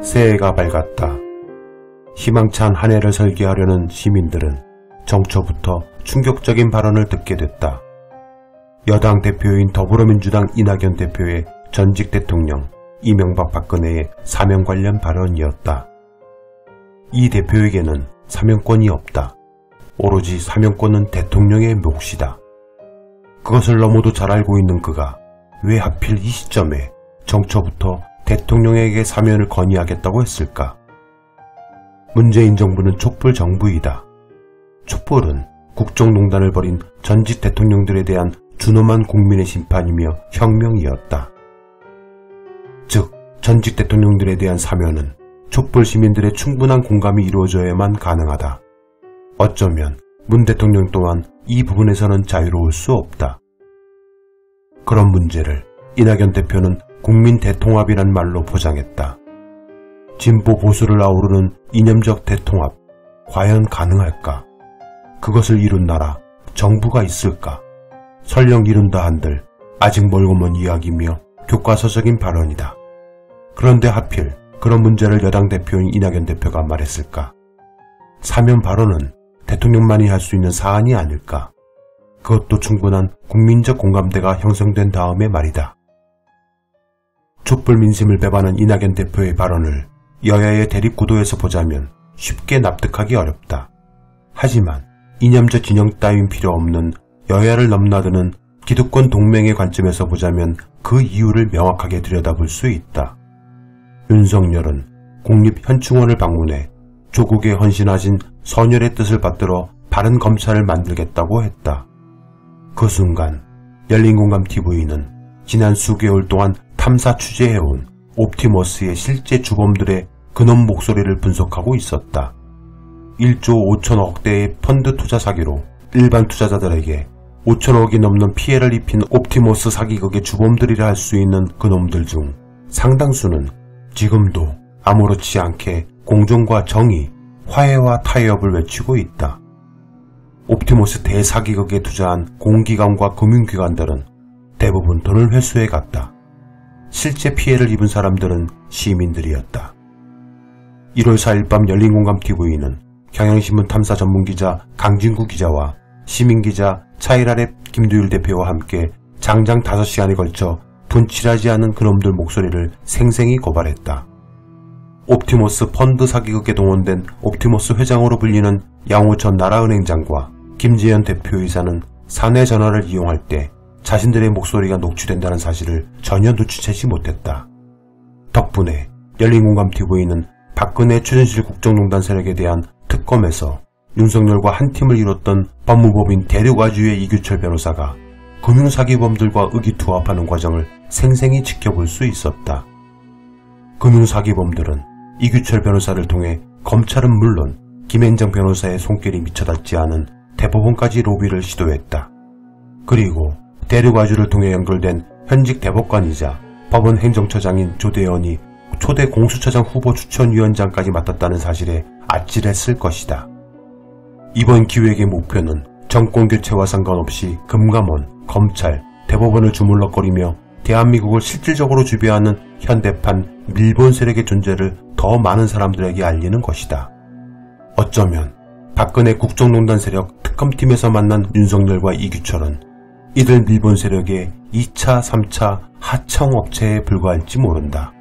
새해가 밝았다. 희망찬 한 해를 설계하려는 시민들은 정초부터 충격적인 발언을 듣게 됐다. 여당 대표인 더불어민주당 이낙연 대표의 전직 대통령 이명박 박근혜의 사명 관련 발언이었다. 이 대표에게는 사명권이 없다. 오로지 사명권은 대통령의 몫이다. 그것을 너무도 잘 알고 있는 그가 왜 하필 이 시점에 정초부터 대통령에게 사면을 건의하겠다고 했을까? 문재인 정부는 촛불 정부이다. 촛불은 국정농단을 벌인 전직 대통령들에 대한 준엄한 국민의 심판이며 혁명이었다. 즉, 전직 대통령들에 대한 사면은 촛불 시민들의 충분한 공감이 이루어져야만 가능하다. 어쩌면 문 대통령 또한 이 부분에서는 자유로울 수 없다. 그런 문제를 이낙연 대표는 국민 대통합이란 말로 포장했다. 진보 보수를 아우르는 이념적 대통합, 과연 가능할까? 그것을 이룬 나라, 정부가 있을까? 설령 이룬다 한들 아직 멀고 먼 이야기며 교과서적인 발언이다. 그런데 하필 그런 문제를 여당 대표인 이낙연 대표가 말했을까? 사면 발언은 대통령만이 할 수 있는 사안이 아닐까? 그것도 충분한 국민적 공감대가 형성된 다음의 말이다. 촛불 민심을 배반한 이낙연 대표의 발언을 여야의 대립 구도에서 보자면 쉽게 납득하기 어렵다. 하지만 이념적 진영 따윈 필요 없는 여야를 넘나드는 기득권 동맹의 관점에서 보자면 그 이유를 명확하게 들여다볼 수 있다. 윤석열은 국립현충원을 방문해 조국에 헌신하신 선열의 뜻을 받들어 바른 검찰을 만들겠다고 했다. 그 순간 열린공감TV는 지난 수개월 동안 탐사 취재해온 옵티머스의 실제 주범들의 근원 목소리를 분석하고 있었다. 1조 5천억 대의 펀드 투자 사기로 일반 투자자들에게 5천억이 넘는 피해를 입힌 옵티머스 사기극의 주범들이라 할 수 있는 그놈들 중 상당수는 지금도 아무렇지 않게 공정과 정의, 화해와 타협을 외치고 있다. 옵티머스 대사기극에 투자한 공기관과 금융기관들은 대부분 돈을 회수해 갔다. 실제 피해를 입은 사람들은 시민들이었다. 1월 4일 밤 열린공감TV는 경향신문 탐사 전문기자 강진구 기자와 시민기자 차이나랩 김두일 대표와 함께 장장 5시간에 걸쳐 분칠하지 않은 그놈들 목소리를 생생히 고발했다. 옵티머스 펀드 사기극에 동원된 옵티머스 회장으로 불리는 양호 전 나라은행장과 김재현 대표이사는 사내 전화를 이용할 때 자신들의 목소리가 녹취된다는 사실을 전혀 눈치채지 못했다. 덕분에 열린공감TV는 박근혜 최순실 국정농단 세력에 대한 특검에서 윤석열과 한 팀을 이뤘던 법무법인 대륙아주의 이규철 변호사가 금융사기범들과 의기투합하는 과정을 생생히 지켜볼 수 있었다. 금융사기범들은 이규철 변호사를 통해 검찰은 물론 김앤장 변호사의 손길이 미쳐닿지 않은 대법원까지 로비를 시도했다. 그리고 대륙아주를 통해 연결된 현직 대법관이자 법원 행정처장인 조대현이 초대 공수처장 후보 추천위원장까지 맡았다는 사실에 아찔했을 것이다. 이번 기획의 목표는 정권 교체와 상관없이 금감원, 검찰, 대법원을 주물럭거리며 대한민국을 실질적으로 지배하는 현대판 밀본 세력의 존재를 더 많은 사람들에게 알리는 것이다. 어쩌면 박근혜 국정농단 세력 특검팀에서 만난 윤석열과 이규철은 이들 밀본 세력의 2차, 3차 하청업체에 불과할지 모른다.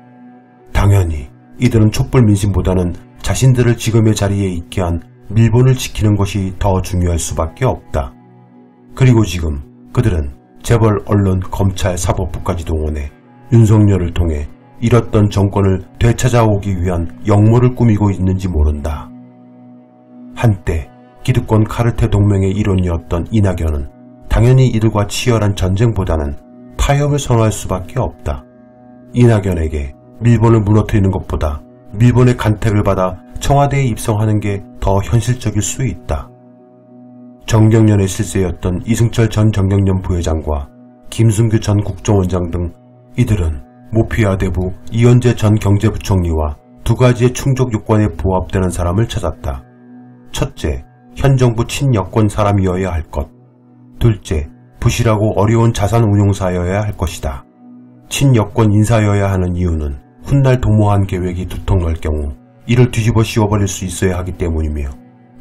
당연히 이들은 촛불 민심보다는 자신들을 지금의 자리에 있게 한 밀본을 지키는 것이 더 중요할 수밖에 없다. 그리고 지금 그들은 재벌, 언론, 검찰, 사법부까지 동원해 윤석열을 통해 잃었던 정권을 되찾아오기 위한 역모를 꾸미고 있는지 모른다. 한때 기득권 카르텔 동맹의 일원이었던 이낙연은 당연히 이들과 치열한 전쟁보다는 타협을 선호할 수밖에 없다. 이낙연에게 밀본을 무너뜨리는 것보다 밀본의 간택을 받아 청와대에 입성하는 게 더 현실적일 수 있다. 정경련의 실세였던 이승철 전 정경련 부회장과 김순규 전 국정원장 등 이들은 모피아 대부 이현재 전 경제부총리와 두 가지의 충족 요건에 부합되는 사람을 찾았다. 첫째, 현 정부 친여권 사람이어야 할 것. 둘째, 부실하고 어려운 자산 운용사여야 할 것이다. 친여권 인사여야 하는 이유는 훗날 도모한 계획이 두통날 경우 이를 뒤집어 씌워버릴 수 있어야 하기 때문이며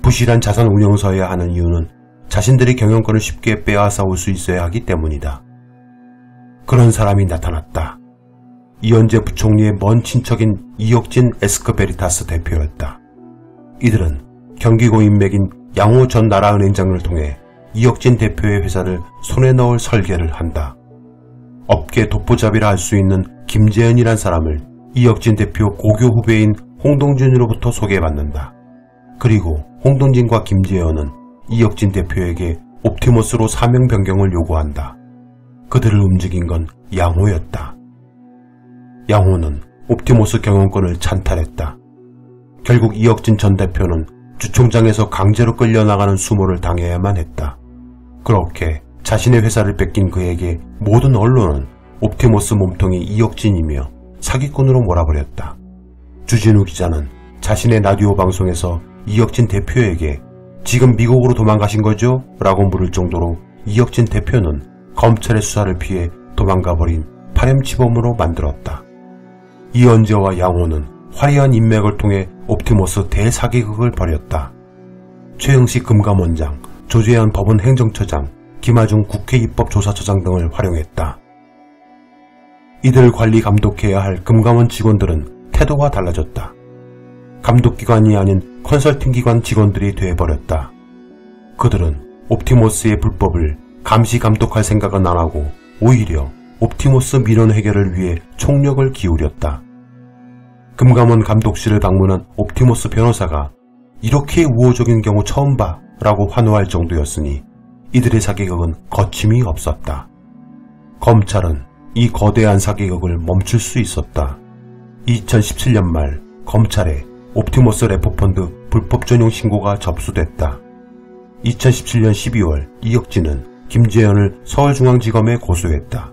부실한 자산 운영서야 하는 이유는 자신들이 경영권을 쉽게 빼앗아 올 수 있어야 하기 때문이다. 그런 사람이 나타났다. 이현재 부총리의 먼 친척인 이혁진 에스크베리타스 대표였다. 이들은 경기고 인맥인 양호 전 나라은행장을 통해 이혁진 대표의 회사를 손에 넣을 설계를 한다. 업계 독보잡이라 할 수 있는 김재현이란 사람을 이혁진 대표 고교 후배인 홍동준으로부터 소개받는다. 그리고 홍동진과 김재현은 이혁진 대표에게 옵티머스로 사명 변경을 요구한다. 그들을 움직인 건 양호였다. 양호는 옵티머스 경영권을 찬탈했다. 결국 이혁진 전 대표는 주총장에서 강제로 끌려나가는 수모를 당해야만 했다. 그렇게 자신의 회사를 뺏긴 그에게 모든 언론은 옵티머스 몸통이 이혁진이며 사기꾼으로 몰아버렸다. 주진우 기자는 자신의 라디오 방송에서 이혁진 대표에게 지금 미국으로 도망가신 거죠? 라고 물을 정도로 이혁진 대표는 검찰의 수사를 피해 도망가버린 파렴치범으로 만들었다. 이헌재와 양호는 화려한 인맥을 통해 옵티머스 대사기극을 벌였다. 최흥식 금감원장, 조재연 법원 행정처장, 김하중 국회 입법조사처장 등을 활용했다. 이들을 관리 감독해야 할 금감원 직원들은 태도가 달라졌다. 감독기관이 아닌 컨설팅기관 직원들이 돼버렸다. 그들은 옵티머스의 불법을 감시 감독할 생각은 안 하고 오히려 옵티머스 민원 해결을 위해 총력을 기울였다. 금감원 감독실을 방문한 옵티머스 변호사가 이렇게 우호적인 경우 처음 봐 라고 환호할 정도였으니 이들의 사기극은 거침이 없었다. 검찰은 이 거대한 사기극을 멈출 수 있었다. 2017년 말 검찰에 옵티머스 레포펀드 불법 전용 신고가 접수됐다. 2017년 12월 이혁진은 김재현을 서울중앙지검에 고소했다.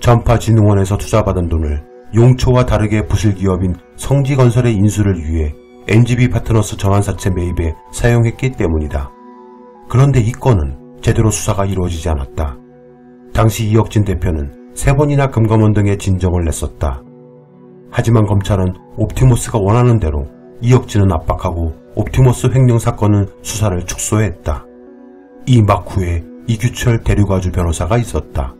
전파진흥원에서 투자받은 돈을 용처와 다르게 부실 기업인 성지건설의 인수를 위해 NGB 파트너스 정한사채 매입에 사용했기 때문이다. 그런데 이 건은 제대로 수사가 이루어지지 않았다. 당시 이혁진 대표는 세 번이나 금감원 등의 진정을 냈었다. 하지만 검찰은 옵티머스가 원하는 대로 이혁진은 압박하고 옵티머스 횡령 사건은 수사를 축소했다. 이 막후에 이규철 대류가주 변호사가 있었다.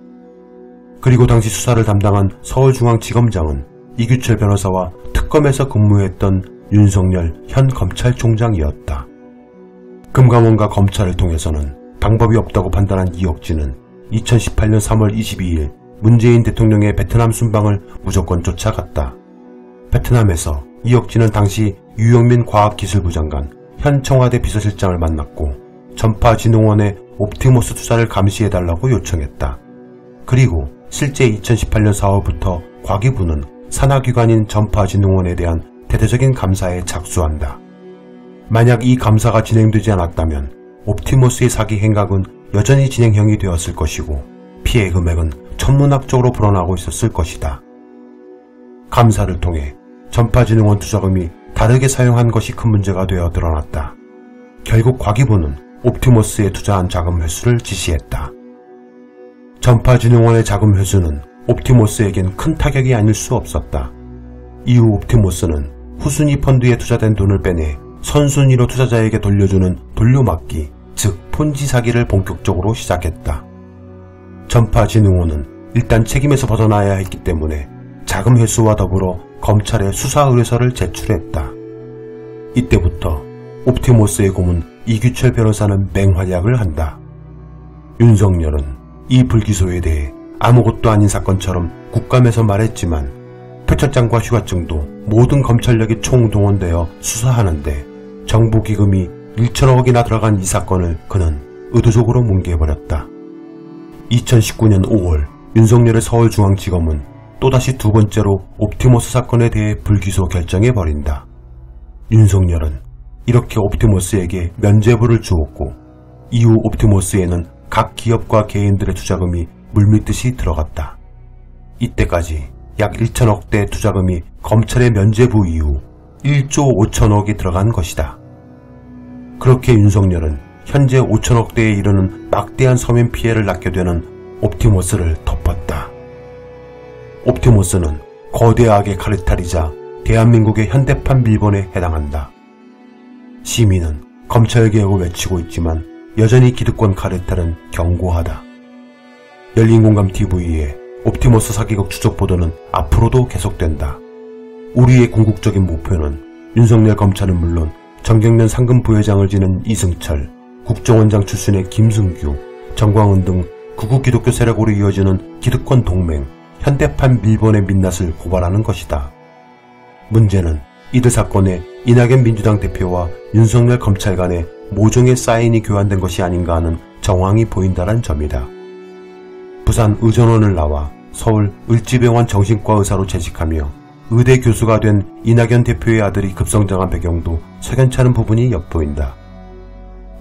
그리고 당시 수사를 담당한 서울중앙지검장은 이규철 변호사와 특검에서 근무했던 윤석열 현 검찰총장이었다. 금감원과 검찰을 통해서는 방법이 없다고 판단한 이혁진은 2018년 3월 22일 문재인 대통령의 베트남 순방을 무조건 쫓아갔다. 베트남에서 이혁진은 당시 유영민 과학기술부 장관, 현 청와대 비서실장을 만났고 전파진흥원의 옵티머스 투자를 감시해달라고 요청했다. 그리고 실제 2018년 4월부터 과기부는 산하기관인 전파진흥원에 대한 대대적인 감사에 착수한다. 만약 이 감사가 진행되지 않았다면 옵티머스의 사기 행각은 여전히 진행형이 되었을 것이고 피해 금액은 천문학적으로 불어나고 있었을 것이다. 감사를 통해 전파진흥원 투자금이 다르게 사용한 것이 큰 문제가 되어 드러났다. 결국 과기부는 옵티머스에 투자한 자금 회수를 지시했다. 전파진흥원의 자금 회수는 옵티머스에겐 큰 타격이 아닐 수 없었다. 이후 옵티머스는 후순위 펀드에 투자된 돈을 빼내 선순위로 투자자에게 돌려주는 돌려막기, 즉 폰지 사기를 본격적으로 시작했다. 전파진흥원은 일단 책임에서 벗어나야 했기 때문에 자금 회수와 더불어 검찰에 수사 의뢰서를 제출했다. 이때부터 옵티모스의 고문 이규철 변호사는 맹활약을 한다. 윤석열은 이 불기소에 대해 아무것도 아닌 사건처럼 국감에서 말했지만 표창장과 휴가증도 모든 검찰력이 총동원되어 수사하는데 정부 기금이 1천억이나 들어간 이 사건을 그는 의도적으로 뭉개버렸다. 2019년 5월 윤석열의 서울중앙지검은 또다시 두 번째로 옵티머스 사건에 대해 불기소 결정해버린다. 윤석열은 이렇게 옵티머스에게 면죄부를 주었고 이후 옵티머스에는 각 기업과 개인들의 투자금이 물밀듯이 들어갔다. 이때까지 약 1천억대 투자금이 검찰의 면죄부 이후 1조 5천억이 들어간 것이다. 그렇게 윤석열은 현재 5천억대에 이르는 막대한 서민 피해를 낳게 되는 옵티머스를 덮었다. 옵티머스는 거대하게 카르탈이자 대한민국의 현대판 밀본에 해당한다. 시민은 검찰개혁을 외치고 있지만 여전히 기득권 카르텔은 견고하다. 열린공감 TV의 옵티머스 사기극 추적 보도는 앞으로도 계속된다. 우리의 궁극적인 목표는 윤석열 검찰은 물론 정경련 상금 부회장을 지는 이승철, 국정원장 출신의 김승규, 정광훈 등 극우 기독교 세력으로 이어지는 기득권 동맹, 현대판 밀본의 민낯을 고발하는 것이다. 문제는 이들 사건에 이낙연 민주당 대표와 윤석열 검찰 간의 모종의 사인이 교환된 것이 아닌가 하는 정황이 보인다는 점이다. 부산 의전원을 나와 서울 을지병원 정신과 의사로 재직하며 의대 교수가 된 이낙연 대표의 아들이 급성장한 배경도 석연찮은 부분이 엿보인다.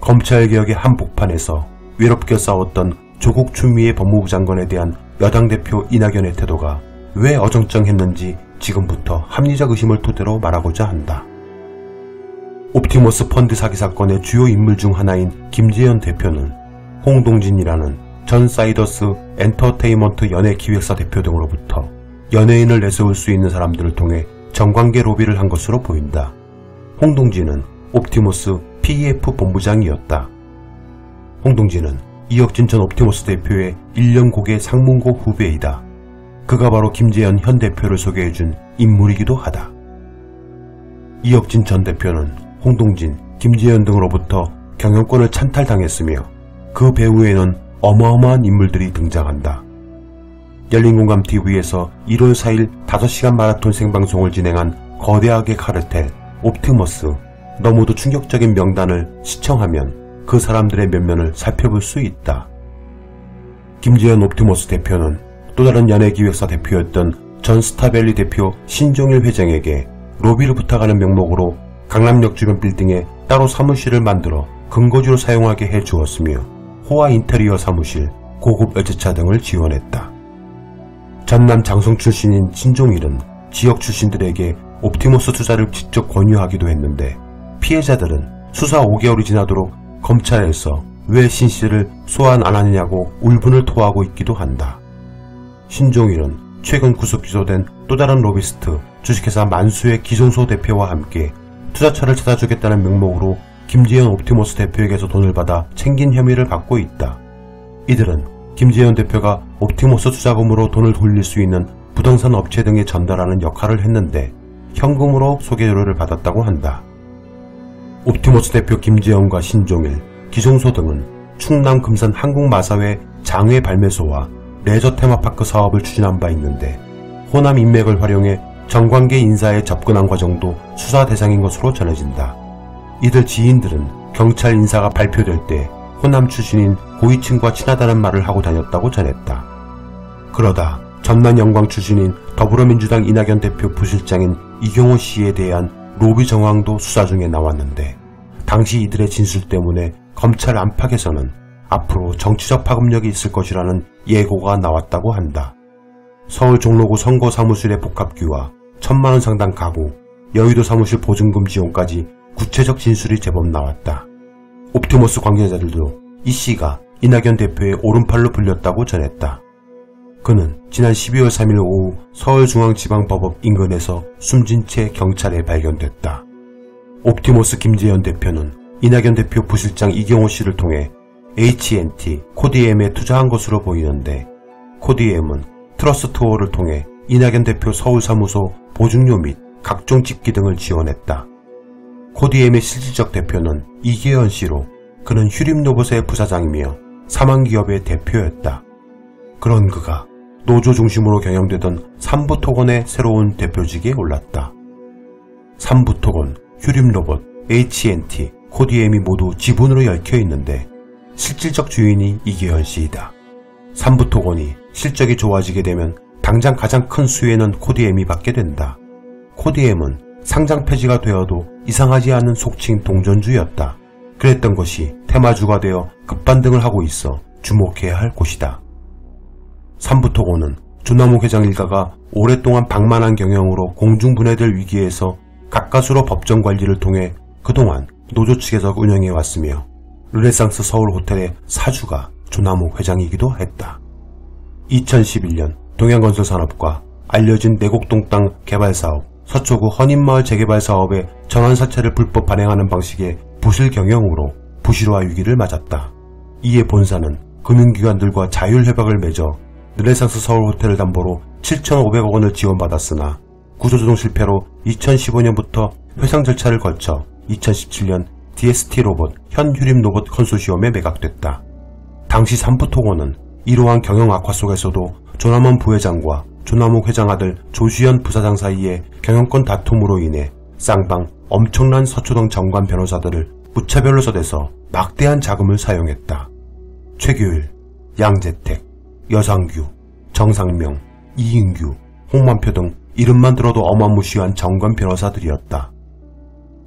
검찰개혁의 한복판에서 외롭게 싸웠던 조국 추미애 법무부 장관에 대한 여당 대표 이낙연의 태도가 왜 어정쩡했는지 지금부터 합리적 의심을 토대로 말하고자 한다. 옵티머스 펀드 사기 사건의 주요 인물 중 하나인 김재현 대표는 홍동진이라는 전 사이더스 엔터테인먼트 연예기획사 대표 등으로부터 연예인을 내세울 수 있는 사람들을 통해 정관계 로비를 한 것으로 보인다. 홍동진은 옵티머스 PEF 본부장이었다. 홍동진은 이혁진 전 옵티머스 대표의 1년 고교 상문고 후배이다. 그가 바로 김재현 현 대표를 소개해준 인물이기도 하다. 이혁진 전 대표는 홍동진, 김재현 등으로부터 경영권을 찬탈당했으며 그 배후에는 어마어마한 인물들이 등장한다. 열린공감TV에서 1월 4일 5시간 마라톤 생방송을 진행한 거대악의 카르텔, 옵티머스, 너무도 충격적인 명단을 시청하면 그 사람들의 면면을 살펴볼 수 있다. 김재현 옵티머스 대표는 또 다른 연예기획사 대표였던 전 스타밸리 대표 신종일 회장에게 로비를 부탁하는 명목으로 강남역 주변 빌딩에 따로 사무실을 만들어 근거지로 사용하게 해 주었으며 호화 인테리어 사무실, 고급 외제차 등을 지원했다. 전남 장성 출신인 신종일은 지역 출신들에게 옵티머스 투자를 직접 권유하기도 했는데 피해자들은 수사 5개월이 지나도록 검찰에서 왜 신 씨를 소환 안 하느냐고 울분을 토하고 있기도 한다. 신종일은 최근 구속 기소된 또 다른 로비스트 주식회사 만수의 기존소 대표와 함께 투자처를 찾아주겠다는 명목으로 김재현 옵티머스 대표에게서 돈을 받아 챙긴 혐의를 받고 있다. 이들은 김재현 대표가 옵티머스 투자금으로 돈을 돌릴 수 있는 부동산 업체 등에 전달하는 역할을 했는데 현금으로 소개료를 받았다고 한다. 옵티머스 대표 김재현과 신종일, 기세종 등은 충남 금산 한국마사회 장외 발매소와 레저 테마파크 사업을 추진한 바 있는데 호남 인맥을 활용해 정관계 인사에 접근한 과정도 수사 대상인 것으로 전해진다. 이들 지인들은 경찰 인사가 발표될 때 호남 출신인 고위층과 친하다는 말을 하고 다녔다고 전했다. 그러다 전남 영광 출신인 더불어민주당 이낙연 대표 부실장인 이경호 씨에 대한 로비 정황도 수사 중에 나왔는데 당시 이들의 진술 때문에 검찰 안팎에서는 앞으로 정치적 파급력이 있을 것이라는 예고가 나왔다고 한다. 서울 종로구 선거사무실의 복합규와 천만원 상당 가구, 여의도 사무실 보증금 지원까지 구체적 진술이 제법 나왔다. 옵티머스 관계자들도 이 씨가 이낙연 대표의 오른팔로 불렸다고 전했다. 그는 지난 12월 3일 오후 서울중앙지방법원 인근에서 숨진 채 경찰에 발견됐다. 옵티머스 김재현 대표는 이낙연 대표 부실장 이경호 씨를 통해 H&T, 코디엠에 투자한 것으로 보이는데 코디엠은 트러스트올을 통해 이낙연 대표 서울사무소 보증료 및 각종 집기 등을 지원했다. 코디엠의 실질적 대표는 이계현 씨로 그는 휴림로봇의 부사장이며 사망기업의 대표였다. 그런 그가 노조 중심으로 경영되던 삼부토건의 새로운 대표직에 올랐다. 삼부토건, 휴림로봇, H&T, 코디엠이 모두 지분으로 얽혀 있는데 실질적 주인이 이계현 씨이다. 삼부토건이 실적이 좋아지게 되면 당장 가장 큰 수혜는 코디엠이 받게 된다. 코디엠은 상장 폐지가 되어도 이상하지 않은 속칭 동전주였다. 그랬던 것이 테마주가 되어 급반등을 하고 있어 주목해야 할 곳이다. 삼부토고는 주나무 회장 일가가 오랫동안 방만한 경영으로 공중분해될 위기에서 가까스로 법정 관리를 통해 그동안 노조 측에서 운영해 왔으며 르네상스 서울 호텔의 사주가 주나무 회장이기도 했다. 2011년 동양건설산업과 알려진 내곡동 땅 개발 사업, 서초구 헌인마을 재개발 사업의 전환사채를 불법 발행하는 방식의 부실 경영으로 부실화 위기를 맞았다. 이에 본사는 금융기관들과 자율협약을 맺어 르네상스 서울 호텔을 담보로 7,500억 원을 지원받았으나 구조조정 실패로 2015년부터 회상 절차를 거쳐 2017년 DST 로봇 현휴림 로봇 컨소시엄에 매각됐다. 당시 삼부토고는 이러한 경영 악화 속에서도 조남원 부회장과 조남욱 회장 아들 조주현 부사장 사이의 경영권 다툼으로 인해 쌍방 엄청난 서초동 정관 변호사들을 무차별로 써대서 막대한 자금을 사용했다. 최규일, 양재택, 여상규, 정상명, 이인규, 홍만표 등 이름만 들어도 어마무시한 정관 변호사들이었다.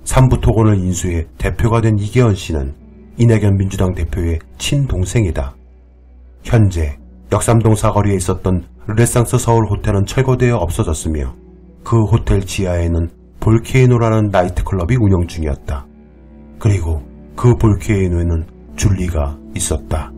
삼부토건을 인수해 대표가 된 이계원 씨는 이낙연 민주당 대표의 친동생이다. 현재 역삼동 사거리에 있었던 르네상스 서울 호텔은 철거되어 없어졌으며 그 호텔 지하에는 볼케이노라는 나이트클럽이 운영 중이었다. 그리고 그 볼케이노에는 줄리가 있었다.